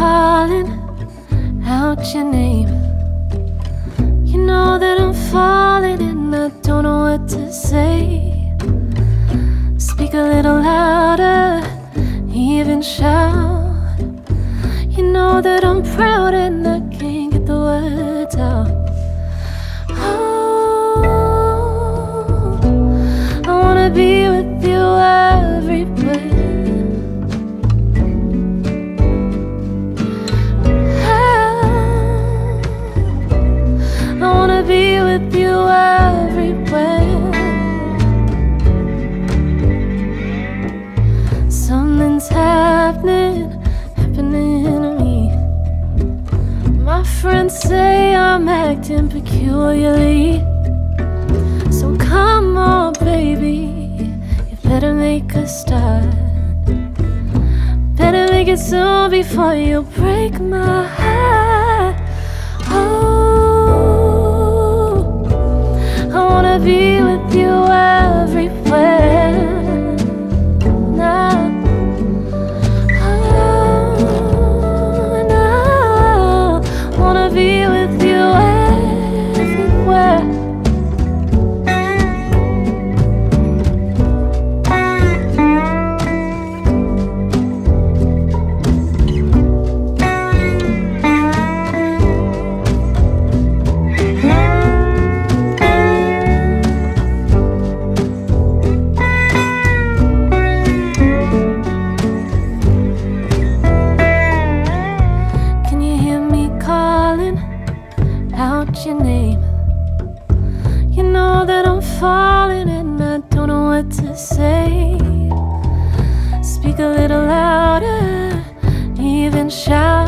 calling out your name. You know that I'm falling and I don't know what to say. Speak a little louder, even shout. You know that I'm proud with you everywhere. Something's happening, happening to me. My friends say I'm acting peculiarly. So come on, baby, you better make a start. Better make it soon before you break my heart. Be with you everywhere. Now, oh, now, wanna be with out your name? You know that I'm falling and I don't know what to say. Speak a little louder, even shout.